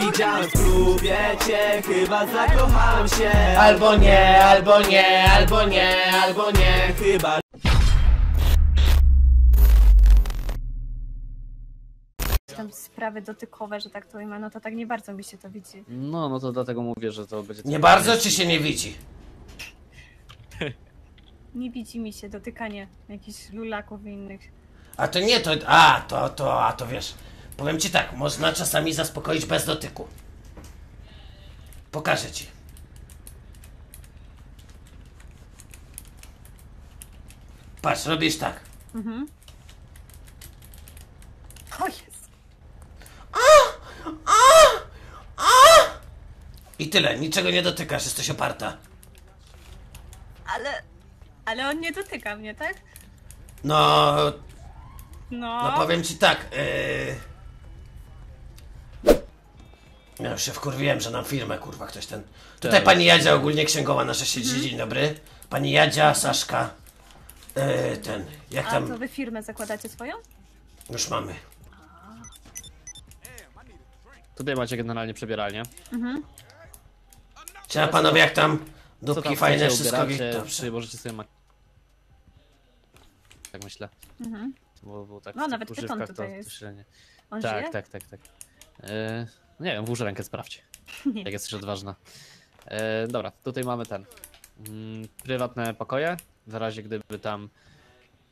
Widziałem w klubie cię, chyba zakochałem się Albo nie, albo nie, albo nie, albo nie Chyba tam sprawy dotykowe, że tak to ujmę, no to tak nie bardzo mi się to widzi. No, no to dlatego mówię, że to będzie... Nie bardzo czy się nie widzi? Nie widzi mi się dotykanie jakichś lulaków i innych. A to nie, to... A, to, to, a to wiesz Powiem ci tak, można czasami zaspokoić bez dotyku. Pokażę ci. Patrz, robisz tak. O jest! I tyle, niczego nie dotykasz, jesteś oparta. Ale... Ale on nie dotyka mnie, tak? No, No. no powiem ci tak yy... Ja już się wkurwiłem, że nam firmę, kurwa, ktoś ten... Tutaj pani Jadzia ogólnie księgowa nasza siedzi, dzień dobry Pani Jadzia, Saszka yy, Ten, jak A tam... to wy firmę zakładacie swoją? Już mamy Tutaj macie generalnie przebieralnię. Chciałem panowie, jak tam Co dupki tam fajne, chcecie, wszystko ubieracie, dobrze. czy możecie sobie ma... Tak myślę. Bo, bo tak No, tych nawet pyton używkach tutaj to, jest. On Tak, żyje? tak, tak, tak. E, nie wiem, włóż rękę, sprawdź. Nie. Jak jesteś odważna. E, dobra, tutaj mamy ten. Mm, prywatne pokoje. W razie gdyby tam.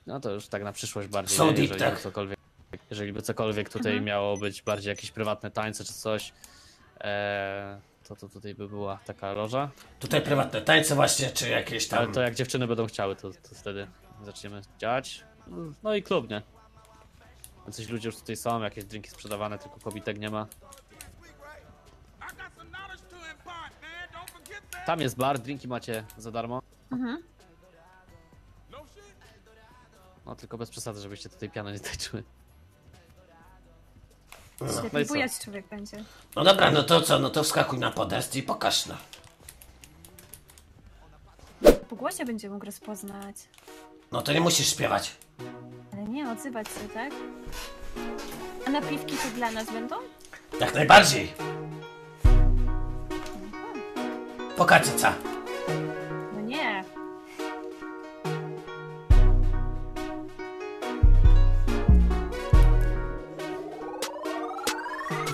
No to już tak na przyszłość bardziej. Są jeżeli tak. by cokolwiek, jeżeli by cokolwiek tutaj miało być bardziej jakieś prywatne tańce czy coś. E, to, to tutaj by była taka loża. Tutaj prywatne tańce właśnie, czy jakieś Ale tam... to jak dziewczyny będą chciały, to, to wtedy zaczniemy działać. No i klub, nie? Coś ludzie już tutaj są, jakieś drinki sprzedawane, tylko kobitek nie ma. Tam jest bar, drinki macie za darmo. No tylko bez przesady, żebyście tutaj piano nie tańczyły. No Lepiej i co? bujać człowiek będzie. No dobra, no to co, no to wskakuj na podest i pokaż no. Po głosie będzie mógł rozpoznać. No to nie musisz śpiewać. Ale nie, odzywać się, tak? A napiwki to dla nas będą? Jak najbardziej. Pokacyca. No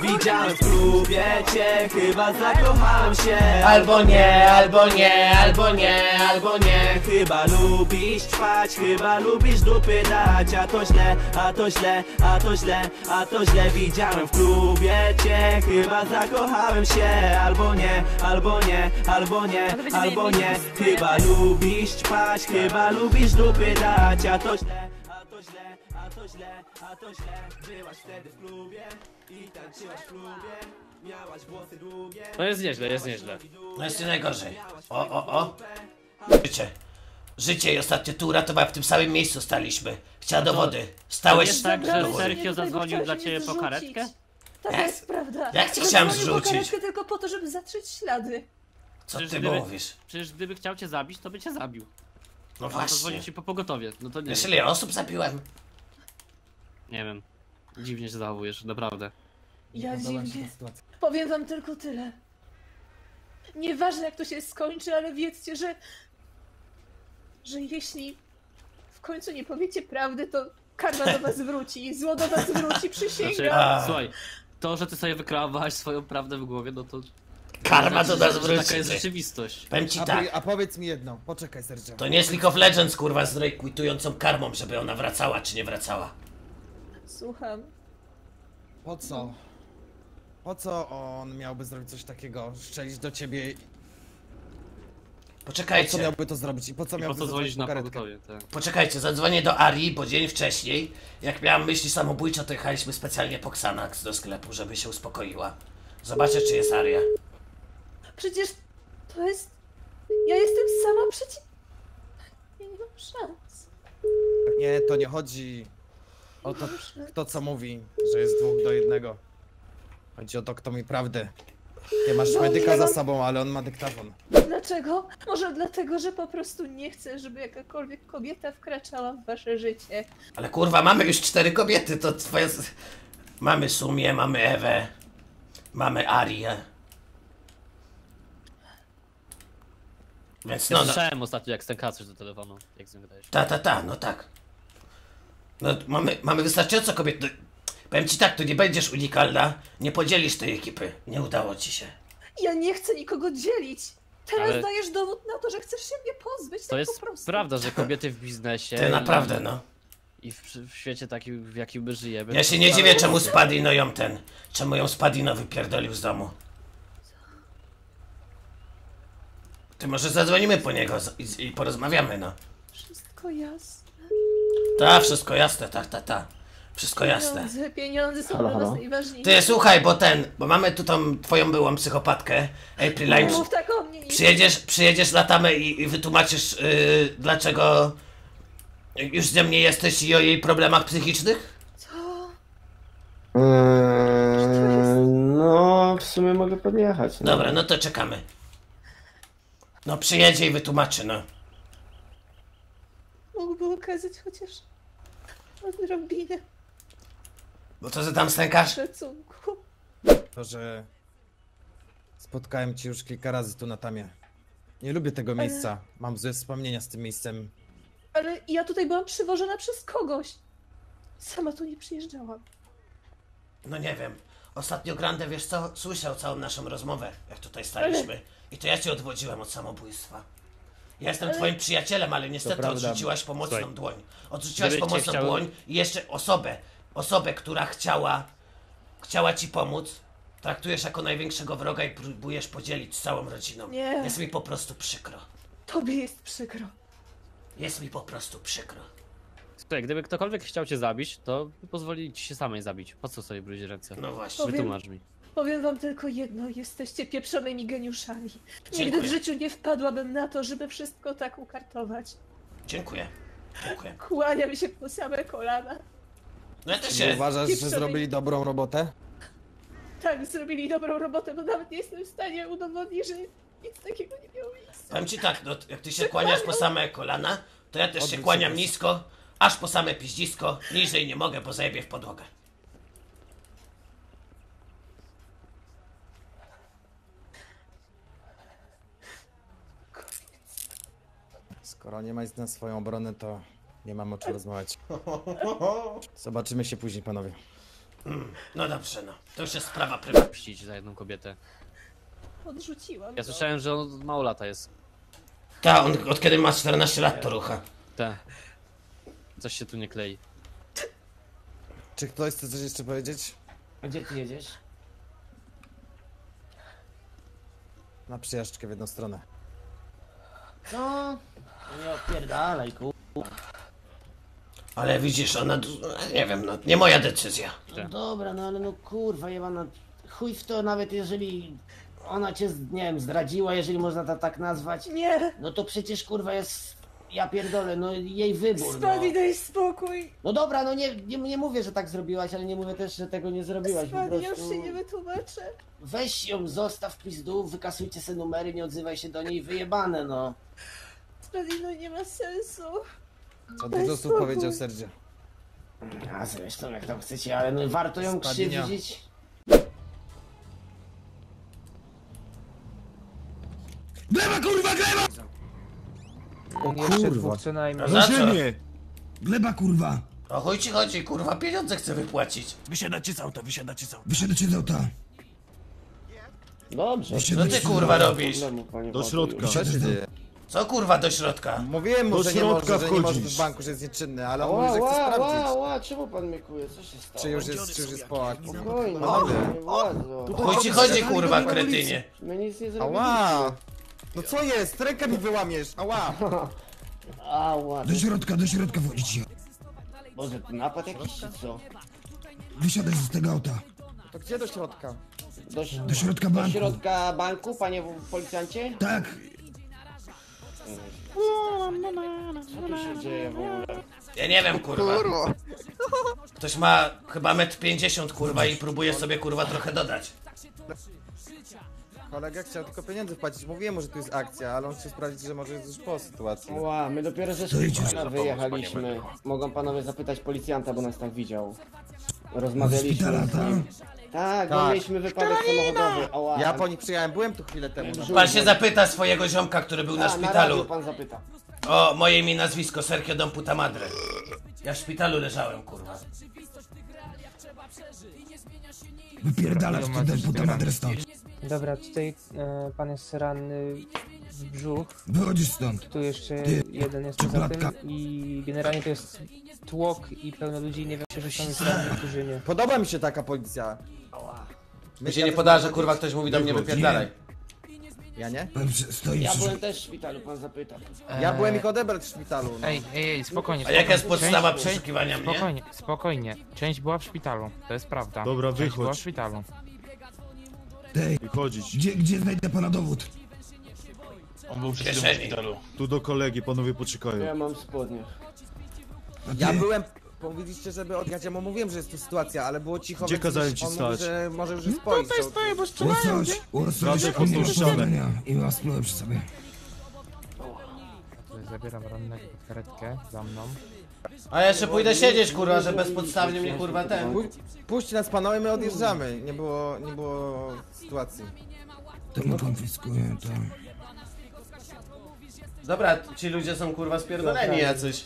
Widziałem w klubie cię, chyba zakochałem się. Albo nie, albo nie, albo nie, albo nie. Chyba lubisz trwać, chyba lubisz dupy dać. A to źle, a to źle, a to źle, a to źle. Widziałem w klubie cię, chyba zakochałem się. Albo nie, albo nie, albo nie, albo nie. Chyba lubisz trwać, chyba lubisz dupy dać. A to źle, to źle, a to źle Byłaś wtedy w klubie i tańczyłaś w klubie Miałaś włosy długie No jest nieźle, jest nieźle. No jest nie najgorzej. O, o, o. Życie. Życie i ostatnio tu uratowałem, w tym samym miejscu staliśmy. Chciała do wody. Stałeś... jest tak, że. Sergio zadzwonił dla ciebie po karetkę? Taka Jak? jest prawda. Jak cię chciałem Zadzwonił po zrzucić? karetkę tylko po to, żeby zatrzeć ślady. Co Przecież ty gdyby- mówisz? Przecież gdyby chciał cię zabić, to by cię zabił. No to właśnie. dzwonił ci po pogotowie. No to nie Wiesz ile osób zabiłem? Nie wiem. Dziwnie się zachowujesz, naprawdę. Ja dziwnie. Powiem wam tylko tyle. Nieważne jak to się skończy, ale wiedzcie, że... że jeśli w końcu nie powiecie prawdy, to karma do was wróci i zło do was wróci, Znaczy, przysięgam. A. słuchaj, to, że ty sobie wykreowałaś swoją prawdę w głowie, no to... Karma do nas że Taka jest wróci. rzeczywistość. Powiem ci A, tak. a powiedz mi jedno, poczekaj Sergio. To nie jest League of Legends, kurwa, z rekwitującą karmą, żeby ona wracała, czy nie wracała. Słucham. Po co? Po co on miałby zrobić coś takiego? Szczelić do ciebie? Po co Poczekajcie, miałby to zrobić? I po co I po miałby co dzwonić zadzwonić na po karetkę? pogotowie, tak. poczekajcie, zadzwonię do Arii, bo dzień wcześniej, jak miałam myśli samobójcze, to jechaliśmy specjalnie po Xanax do sklepu, żeby się uspokoiła. Zobaczę, czy jest Aria. Przecież to jest... Ja jestem sama przeciw... Ja nie mam szans. Nie, to nie chodzi o to, kto co mówi, że jest dwóch do jednego. Chodzi o to, kto mi prawdę. Ty masz No, medyka nie za mam- sobą, ale on ma dyktafon. Dlaczego? Może dlatego, że po prostu nie chcę, żeby jakakolwiek kobieta wkraczała w wasze życie. Ale kurwa, mamy już cztery kobiety, to twoje... Mamy Sumię, mamy Ewę. Mamy Arię. Więc no, no, słyszałem ostatnio jak stękasz do telefonu, jak z nim gadałeś. ta, ta, ta, no tak. No, mamy, mamy wystarczająco kobiet. No, powiem ci tak, tu nie będziesz unikalna, nie podzielisz tej ekipy. Nie udało ci się. Ja nie chcę nikogo dzielić. Teraz Ale- dajesz dowód na to, że chcesz się mnie pozbyć, To tak jest po prostu. prawda, że kobiety w biznesie Ty i, naprawdę, no. i w, w świecie takim, w jakim my żyjemy. Ja się nie dziwię, czemu Spadino ją ten. Czemu ją Spadino wypierdolił z domu. Ty może zadzwonimy po niego i, i porozmawiamy, no. Wszystko jasne. Ta, wszystko jasne, tak, ta, ta. Wszystko jasne. Pieniądze, pieniądze są Halo, dla nas halo? najważniejsze. Ty, słuchaj, bo ten, bo mamy tu tą twoją byłą psychopatkę, April Nie Lime. mów tak o mnie, nie Przyjedziesz, przyjedziesz na tamę i, i wytłumaczysz, yy, dlaczego już ze mnie jesteś i o jej problemach psychicznych? Co? Eee, no, w sumie mogę podjechać. No. Dobra, no to czekamy. No przyjedzie i wytłumaczy, no. Mógłby okazać chociaż odrobinę Bo to, że tam stękasz? szacunku. To, że spotkałem cię już kilka razy tu na tamie. Nie lubię tego miejsca. Mam złe wspomnienia z tym miejscem. Ale ja tutaj byłam przywożona przez kogoś. Sama tu nie przyjeżdżałam. No nie wiem. Ostatnio Grande, wiesz co, słyszał całą naszą rozmowę, jak tutaj staliśmy. I to ja cię odwodziłem od samobójstwa. Ja jestem twoim przyjacielem, ale niestety prawda. odrzuciłaś pomocną Słuchaj, dłoń. Odrzuciłaś gdyby cię pomocną dłoń i jeszcze osobę, osobę, która chciała, chciała ci pomóc, traktujesz jako największego wroga i próbujesz podzielić z całą rodziną. Nie. Jest mi po prostu przykro. Tobie jest przykro. Jest mi po prostu przykro. Słuchaj, gdyby ktokolwiek chciał cię zabić, to pozwoli ci się samej zabić. Po co sobie brudzić ręce? No właśnie. Powiem- Wytłumacz mi. Powiem wam tylko jedno, jesteście pieprzonymi geniuszami. Nigdy Dziękuję. w życiu nie wpadłabym na to, żeby wszystko tak ukartować. Dziękuję. Dziękuję. Kłaniam się po same kolana. No ja też Czy się... uważasz, że zrobili dobrą robotę? Tak, zrobili dobrą robotę, bo nawet nie jestem w stanie udowodnić, że nic takiego nie miało miejsca. Powiem ci tak, no, jak ty się kłaniasz po same kolana, to ja też się kłaniam proszę. nisko, aż po same piździsko, niżej nie mogę, bo zajebie w podłogę. Skoro nie ma nic na swoją obronę, to nie mam o czym rozmawiać. Zobaczymy się później, panowie. No dobrze, no. To już jest sprawa prywatna. Za jedną kobietę. Odrzuciłam Ja to. słyszałem, że on mało lata jest. Ta, on od kiedy ma 14 lat to rucha. Te. Coś się tu nie klei. Czy ktoś chce coś jeszcze powiedzieć? A gdzie ty jedziesz? Na przyjażdżkę w jedną stronę. Co? No nie opierdalaj, ku... Ale widzisz, ona, nie wiem, no, nie moja decyzja. No dobra, no ale no kurwa, jebana... Chuj w to, nawet jeżeli ona cię, nie wiem, zdradziła, jeżeli można to tak nazwać. Nie! No to przecież kurwa jest... Ja pierdolę, no jej wybór, no. Spadli, daj spokój! No dobra, no nie, nie, nie mówię, że tak zrobiłaś, ale nie mówię też, że tego nie zrobiłaś, po Spadli, już się nie wytłumaczę. Weź ją, zostaw pizdu, wykasujcie se numery, nie odzywaj się do niej, wyjebane no. Spadli, no nie ma sensu. Co Daj dużo słów powiedział Sergio. A zresztą jak tam chcecie, ale no warto ją Spadnia. krzywdzić. Jeszcze dwóch co najmniej. Za co? Gleba kurwa! O chuj ci chodzi, kurwa, pieniądze chcę wypłacić. Wysiadacie z auta, wysiadacie z auta. Wysiadacie z auta. Dobrze. Co ty, kurwa, robisz? Do środka. Dzieje? Co, kurwa, do środka? Mówiłem mu, Do że nie może, środka że nie może wchodzisz. w banku, że jest nieczynny, ale on Ła, mówi, że chce ła, ła, sprawdzić. ła, czemu pan mnie kuje? Co się stało? Czy już jest, czy już jest po akcji. Spokojnie, nie władzą. O chuj ci chodzi, kurwa, kretynie. My nic nie zrobiliśmy. Ała! No co jest? Rękę mi wyłamiesz! Ała! Ała, Do środka, do środka wchodzicie. Boże, to napad jakiś czy co? Wysiadać z tego auta. To gdzie do środka? Do, Do środka do banku. środka banku, panie w- policjancie? Tak. Co tu się dzieje w ogóle? Ja nie wiem, kurwa. Ktoś ma chyba metr 50, kurwa, i próbuje sobie, kurwa, trochę dodać. Kolega chciał tylko pieniędzy wpłacić. Mówiłem mu, że tu jest akcja, ale on chce sprawdzić, że może jest już po sytuacji. Ła, my dopiero ze szpitala wyjechaliśmy. Mogą panowie zapytać policjanta, bo nas tam widział. Rozmawialiśmy z nim. tak? Tak, bo Tak. mieliśmy wypadek samochodowy. Ała. Ja po nich przyjechałem, byłem tu chwilę temu. No. Pan się zapyta swojego ziomka, który był na A, na szpitalu. radiu pan zapyta. O, moje imię i nazwisko, Sergio Dom Puta Madre. Ja w szpitalu leżałem, kurwa. Wypierdalać Ile ty macie ten puta zbierane? madre stąd. Dobra, tutaj e, pan jest ranny w brzuch. Wychodzisz stąd. Tu jeszcze Ty, jeden jest poza tym i generalnie to jest tłok i pełno ludzi. Nie wiem, czy są jest ranni, którzy nie. Podoba mi się taka policja. Mi się nie podoba, że kurwa ktoś mówi do mnie wypierdalaj. Ja nie? Stoi Ja byłem też w szpitalu, pan zapyta. Ja byłem ich odebrać w szpitalu. No. Ej, ej, ej, spokojnie. A jaka jest spokojnie. podstawa Część- przeszukiwania mnie? Spokojnie, spokojnie. Część była w szpitalu, to jest prawda. Dobra, Część wychodź. była w szpitalu. Tej, Wychodzić. gdzie, gdzie znajdę pana dowód? W kieszeni. Tu do kolegi, panowie Ja poczekają. mam spodnie. A ty? Ja byłem... Powiedzieliście, żeby odjechać, ja mu mówiłem, że jest tu sytuacja, ale było cicho, Gdzie więc kazałem ci on stać? mówi, że może już spojść. Tutaj stoję, bo on nie tą ścianę. powodzenia i ma spluwę przy sobie. Zabieram rannego pod karetkę za mną. A ja jeszcze pójdę siedzieć, kurwa, że bezpodstawnie mnie kurwa ten. Pu- Puść nas panowie, my odjeżdżamy. Nie było, nie było sytuacji. To mu konfiskuję, to... Dobra, ci ludzie są kurwa spierdoleni jacyś.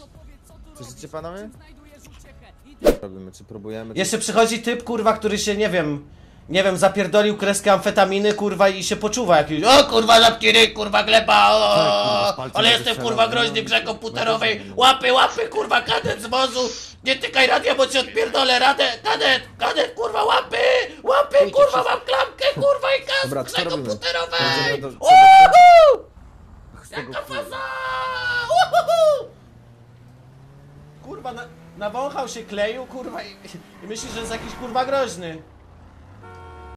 Słyszycie panowie? Robimy, czy próbujemy? czy- Jeszcze przychodzi typ, kurwa, który się, nie wiem, nie wiem, zapierdolił kreskę amfetaminy, kurwa, i się poczuwa jakiś, o kurwa, zapki ryj, kurwa, gleba, o, kurwa, z palcem ale jestem, kurwa, no. groźny w grze komputerowej, łapy, łapy, kurwa, kadet z wozu, nie tykaj radia, bo cię odpierdolę, radę, kadet, kadet, kurwa, łapy, łapy, kurwa, mam klamkę, kurwa, i kas Dobra, grze robimy? komputerowej, Uhu! Jaka faza! Uhuhu! Kurwa, na, nawąchał się kleju, kurwa, i, i myśli, że jest jakiś kurwa groźny.